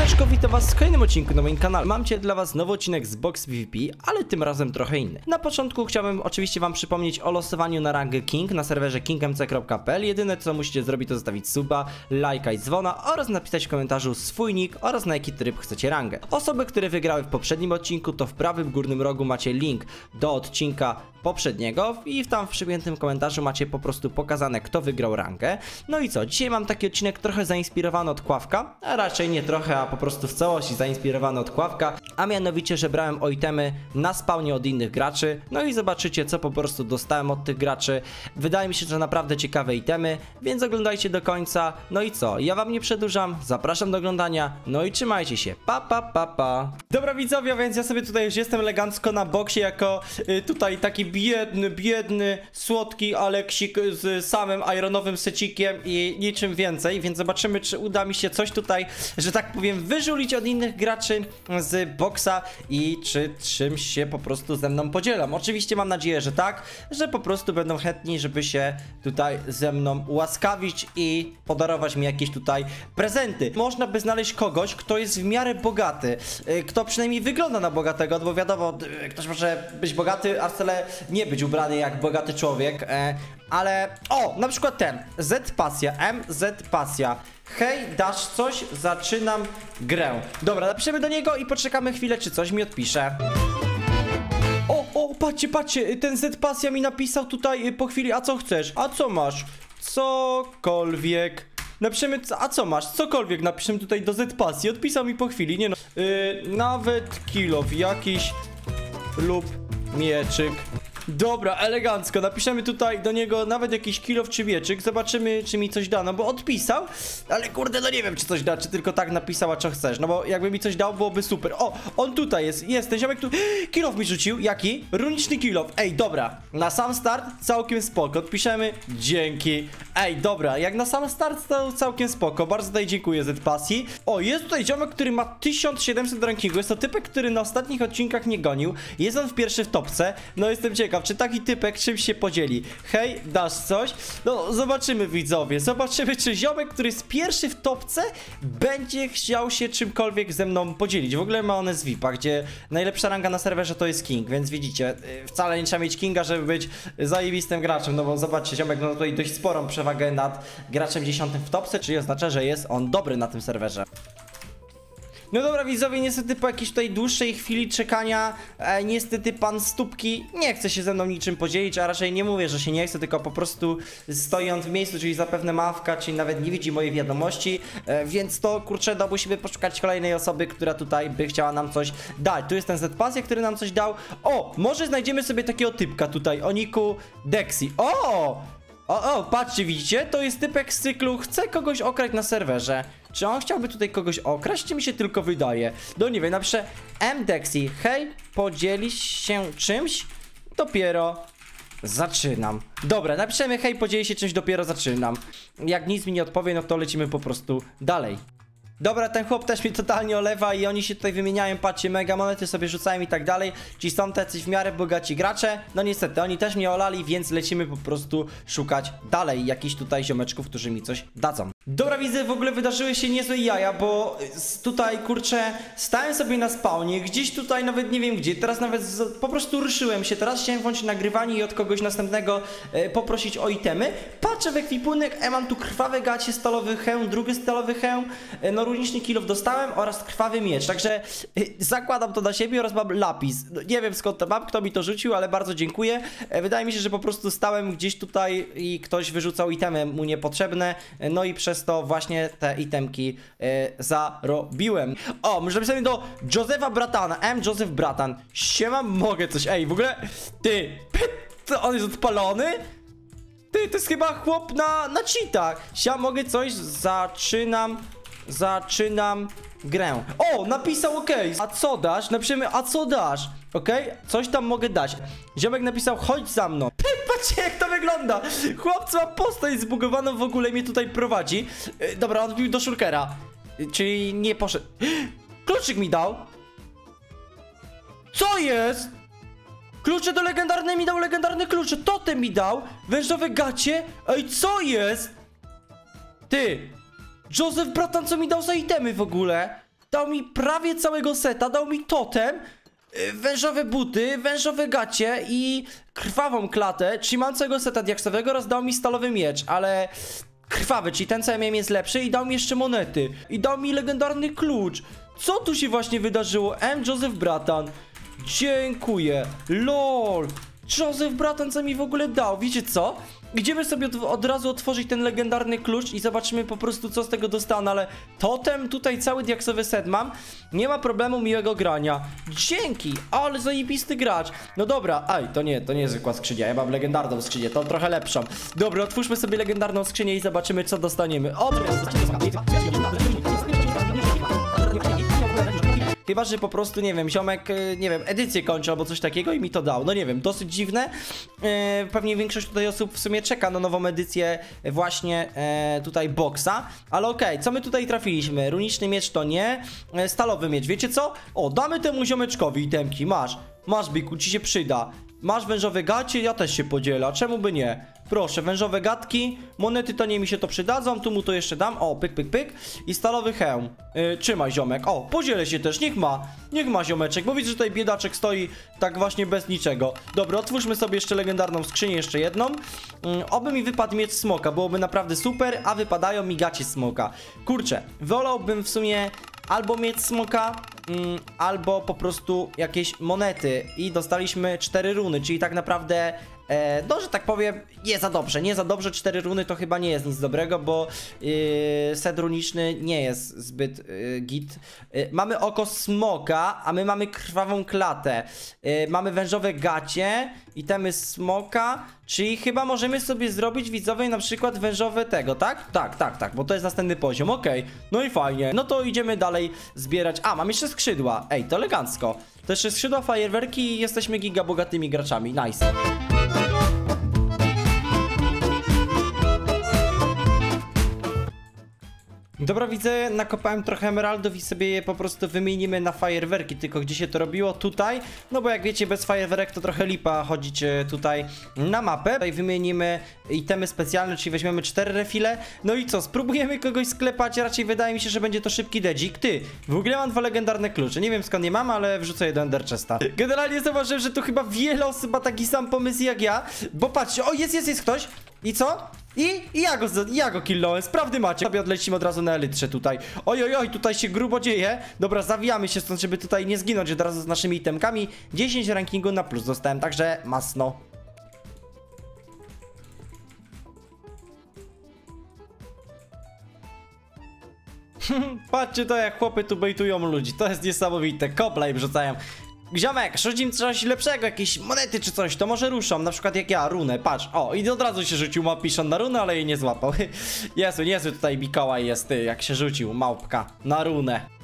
Siemaneczko, witam was w kolejnym odcinku na moim kanale. Mam dzisiaj dla was nowy odcinek z Box PvP, ale tym razem trochę inny. Na początku chciałbym oczywiście wam przypomnieć o losowaniu na rangę King na serwerze kingmc.pl. Jedyne co musicie zrobić to zostawić suba, lajka i dzwona oraz napisać w komentarzu swój nick oraz na jaki tryb chcecie rangę. Osoby, które wygrały w poprzednim odcinku to w prawym górnym rogu macie link do odcinka poprzedniego i tam w przypiętym komentarzu macie po prostu pokazane kto wygrał rangę. No i co, dzisiaj mam taki odcinek trochę zainspirowany od Kławka, a raczej nie trochę, a po prostu w całości zainspirowany od Kławka, a mianowicie, że brałem itemy na spawnie od innych graczy, no i zobaczycie co po prostu dostałem od tych graczy. Wydaje mi się, że naprawdę ciekawe itemy, więc oglądajcie do końca. No i co, ja wam nie przedłużam, zapraszam do oglądania, no i trzymajcie się, pa pa pa pa. Dobra widzowie, więc ja sobie tutaj już jestem elegancko na boksie jako y, tutaj taki biedny, biedny, słodki Aleksik z samym ironowym secikiem i niczym więcej, więc zobaczymy, czy uda mi się coś tutaj, że tak powiem, wyżulić od innych graczy z boksa i czy czymś się po prostu ze mną podzielą. Oczywiście mam nadzieję, że tak, że po prostu będą chętni, żeby się tutaj ze mną ułaskawić i podarować mi jakieś tutaj prezenty. Można by znaleźć kogoś, kto jest w miarę bogaty, y, kto przynajmniej wygląda na bogatego, no bo wiadomo, y, ktoś może być bogaty, a wcale nie być ubrany jak bogaty człowiek, e, ale o, na przykład ten, Z Pasja, MZ Pasja. Hej, dasz coś? Zaczynam grę. Dobra, napiszemy do niego i poczekamy chwilę, czy coś mi odpisze. O, o, patrzcie, patrzcie, ten Z Pasja mi napisał tutaj y, po chwili, a co chcesz? A co masz? Cokolwiek. Napiszemy, a co masz? Cokolwiek napiszemy tutaj do Z Pasji. Odpisał mi po chwili, nie no. Yy, nawet kilof jakiś lub mieczyk. Dobra, elegancko. Napiszemy tutaj do niego nawet jakiś kilof czy mieczyk. Zobaczymy, czy mi coś da. No bo odpisał, ale kurde, no nie wiem, czy coś da, czy tylko tak napisał, a co chcesz. No bo jakby mi coś dał, byłoby super. O, on tutaj jest. Jest ten ziomek tu. Kilof mi rzucił. Jaki? Runiczny kilof. Ej, dobra. Na sam start całkiem spoko. Odpiszemy. Dzięki. Ej, dobra. Jak na sam start to całkiem spoko. Bardzo tutaj dziękuję Z Pasji. O, jest tutaj ziomek, który ma 1700 rankingu. Jest to typek, który na ostatnich odcinkach nie gonił. Jest on w pierwszy w topce. No jestem ciekaw, czy taki typek czymś się podzieli. Hej, dasz coś? No, zobaczymy widzowie. Zobaczymy, czy ziomek, który jest pierwszy w topce, będzie chciał się czymkolwiek ze mną podzielić. W ogóle ma one z VIP-a, gdzie najlepsza ranga na serwerze to jest King, więc widzicie, y, wcale nie trzeba mieć Kinga, żeby być zajebistym graczem, no bo zobaczcie, ziomek ma tutaj dość sporą przewagę nad graczem 10 w topce, czyli oznacza, że jest on dobry na tym serwerze. No dobra widzowie, niestety po jakiejś tutaj dłuższej chwili czekania e, Niestety pan Stópki nie chce się ze mną niczym podzielić A raczej nie mówię, że się nie chce, tylko po prostu stoi on w miejscu Czyli zapewne mawka, czyli nawet nie widzi mojej wiadomości. E, Więc to kurczę, no musimy poszukać kolejnej osoby, która tutaj by chciała nam coś dać. Tu jest ten Z-Pasja, który nam coś dał. O, może znajdziemy sobie takiego typka tutaj, o niku Dexi O! O, o, patrzcie, widzicie? To jest typek z cyklu Chcę kogoś okraść na serwerze Czy on chciałby tutaj kogoś okraść, czy mi się tylko wydaje? No nie wiem, napiszę MDexi Hej, podzielisz się czymś? Dopiero zaczynam Dobra, napiszemy hej, podzieli się czymś, dopiero zaczynam Jak nic mi nie odpowie, no to lecimy po prostu dalej Dobra, ten chłop też mnie totalnie olewa i oni się tutaj wymieniają, patrzcie, mega monety sobie rzucają i tak dalej. Ci są tacy w miarę bogaci gracze. No niestety, oni też mnie olali, więc lecimy po prostu szukać dalej jakichś tutaj ziomeczków, którzy mi coś dadzą. Dobra, widzę, w ogóle wydarzyły się niezłe jaja, bo tutaj, kurczę, stałem sobie na spawnie, gdzieś tutaj nawet nie wiem gdzie, teraz nawet po prostu ruszyłem się, teraz chciałem włączyć nagrywanie i od kogoś następnego e, poprosić o itemy. Patrzę w ekwipunek, e, mam tu krwawe gacie, stalowy hełm, drugi stalowy hełm, e, no runiczny kilof dostałem oraz krwawy miecz, także e, zakładam to na siebie oraz mam lapis. No, nie wiem skąd to mam, kto mi to rzucił, ale bardzo dziękuję. E, wydaje mi się, że po prostu stałem gdzieś tutaj i ktoś wyrzucał itemy mu niepotrzebne, e, no i przez to właśnie te itemki e, zarobiłem. O, może napisałem do Josefa Bratana, M. Joseph Bratan. Siema, mogę coś, ej, w ogóle, ty, to on jest odpalony? Ty, to jest chyba chłop na, na cheatach. Ja mogę coś, zaczynam, zaczynam grę. O, napisał OK. A co dasz? Napiszemy, a co dasz? OK? Coś tam mogę dać. Ziomek napisał, chodź za mną. Ty, patrzcie jak to wygląda. Chłopca postać zbugowaną w ogóle mnie tutaj prowadzi. E, dobra, on wbił do shulkera. E, Czyli nie poszedł. Kluczyk mi dał. Co jest? Klucze do legendarnej mi dał legendarne klucze. Totem mi dał. Wężowe gacie. Ej, co jest? Ty. Joseph Bratan, co mi dał za itemy w ogóle? dał mi prawie całego seta, dał mi totem, y, wężowe buty, wężowe gacie i krwawą klatę, czyli mam całego seta diaksowego oraz dał mi stalowy miecz, ale krwawy, czyli ten co ja miałem jest lepszy i dał mi jeszcze monety i dał mi legendarny klucz. Co tu się właśnie wydarzyło? M. Joseph Bratan. Dziękuję. LOL. Joseph Bratan co mi w ogóle dał? Wiecie co? Idziemy sobie od, razu otworzyć ten legendarny klucz i zobaczymy po prostu co z tego dostanę, ale totem tutaj cały diaksowy set mam. Nie ma problemu miłego grania. Dzięki, ale zajebisty gracz. No dobra, aj, to nie, to nie jest zwykła skrzynia, ja mam legendarną skrzynię, tą trochę lepszą. Dobra, otwórzmy sobie legendarną skrzynię i zobaczymy co dostaniemy. O, Chyba, że po prostu, nie wiem, ziomek, y, nie wiem, edycję kończy albo coś takiego i mi to dał. No nie wiem, dosyć dziwne. E, pewnie większość tutaj osób w sumie czeka na nową edycję właśnie e, tutaj boksa. Ale okej, co my tutaj trafiliśmy? Runiczny miecz to nie, e, stalowy miecz, wiecie co? O, damy temu ziomeczkowi itemki, masz. Masz, Biku, ci się przyda. Masz wężowe gacie, ja też się podzielę, czemu by nie? Proszę, wężowe gatki, monety to nie mi się to przydadzą, tu mu to jeszcze dam, o, pyk, pyk, pyk i stalowy hełm. Yy, trzymaj ziomek, o, podzielę się też, niech ma, niech ma ziomeczek, bo widzę, że tutaj biedaczek stoi tak właśnie bez niczego. Dobra, otwórzmy sobie jeszcze legendarną skrzynię, jeszcze jedną. Yy, oby mi wypadł miecz smoka, byłoby naprawdę super, a wypadają mi gacie smoka. Kurczę, wolałbym w sumie albo mieć smoka, mm, albo po prostu jakieś monety i dostaliśmy cztery runy, czyli tak naprawdę E, no, że tak powiem, nie za dobrze, nie za dobrze, cztery runy to chyba nie jest nic dobrego, bo yy, set runiczny nie jest zbyt yy, git. Yy, mamy oko smoka, a my mamy krwawą klatę. Yy, mamy wężowe gacie, itemy smoka, czyli chyba możemy sobie zrobić widzowie na przykład wężowe tego, tak? Tak, tak, tak, bo to jest następny poziom, okej. Okay. No i fajnie, no to idziemy dalej zbierać. A, mam jeszcze skrzydła, ej, to elegancko. Jeszcze skrzydła, fajerwerki i jesteśmy giga bogatymi graczami, nice. Dobra, widzę, nakopałem trochę emeraldów i sobie je po prostu wymienimy na fajerwerki, tylko gdzie się to robiło? Tutaj, no bo jak wiecie, bez fajerwerek to trochę lipa chodzić e, tutaj na mapę. Tutaj wymienimy itemy specjalne, czyli weźmiemy cztery refile, no i co, spróbujemy kogoś sklepać, raczej wydaje mi się, że będzie to szybki dedzik. Ty, w ogóle mam dwa legendarne klucze, nie wiem skąd je mam, ale wrzucę je do Ender Chesta. Generalnie zauważyłem, że tu chyba wiele osób ma taki sam pomysł jak ja, bo patrzcie, o jest, jest, jest ktoś i co? I, I ja go, ja go killnąłem, sprawdy macie. Sobie odlecimy od razu na elytrze tutaj. Oj, oj, oj, tutaj się grubo dzieje. Dobra, zawijamy się stąd, żeby tutaj nie zginąć od razu z naszymi itemkami. 10 rankingu na plus dostałem, także masno. Patrzcie to jak chłopy tu bejtują ludzi. To jest niesamowite, kobla im rzucają Ziomek, rzuć coś lepszego, jakieś monety czy coś, to może ruszą, na przykład jak ja, runę, patrz, o, i od razu się rzucił Mapiszon na runę, ale jej nie złapał. Jezu, niezły tutaj Mikołaj jest, ty, jak się rzucił, małpka, na runę.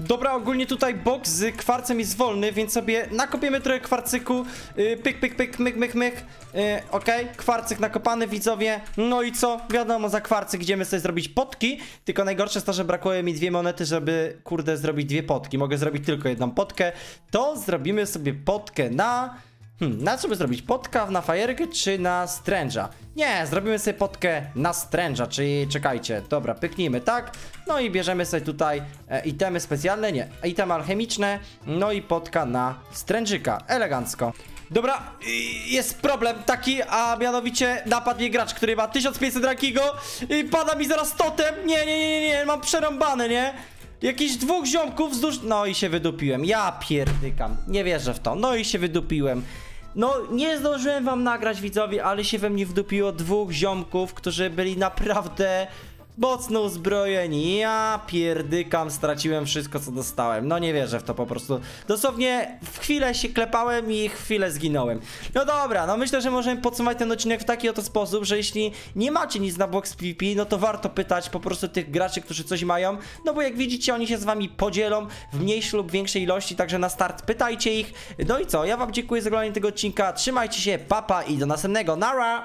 Dobra, ogólnie tutaj box z kwarcem jest wolny, więc sobie nakopiemy trochę kwarcyku. Yy, pyk, pyk, pyk, myk, myk, myk. Yy, Okej, okay. kwarcyk nakopany, widzowie. No i co? Wiadomo, za kwarcyk idziemy sobie zrobić potki. Tylko najgorsze jest to, że brakuje mi dwie monety, żeby, kurde, zrobić dwie potki. Mogę zrobić tylko jedną potkę. To zrobimy sobie potkę na... Hmm, na co by zrobić? Potka na fajerkę czy na stręża? Nie, zrobimy sobie potkę na stręża, czyli czekajcie, dobra, pyknijmy, tak? No i bierzemy sobie tutaj e, itemy specjalne, nie, itemy alchemiczne, no i potka na strężyka, elegancko. Dobra, jest problem taki, a mianowicie napadł mnie gracz, który ma 1500 rankingu i pada mi zaraz totem. Nie, nie, nie, nie, mam przerąbane, nie? Jakiś dwóch ziomków wzdłuż... No i się wydupiłem. Ja pierdykam. Nie wierzę w to. No i się wydupiłem. No, nie zdążyłem wam nagrać, widzowie, ale się we mnie wdupiło dwóch ziomków, którzy byli naprawdę mocno uzbrojeni. Ja pierdykam, straciłem wszystko, co dostałem. No nie wierzę w to po prostu. Dosłownie w chwilę się klepałem i chwilę zginąłem. No dobra, no myślę, że możemy podsumować ten odcinek w taki oto sposób, że jeśli nie macie nic na box PvP, no to warto pytać po prostu tych graczy, którzy coś mają. No bo jak widzicie, oni się z wami podzielą w mniejszej lub większej ilości, także na start pytajcie ich. No i co, ja wam dziękuję za oglądanie tego odcinka. Trzymajcie się, papa i do następnego. Nara!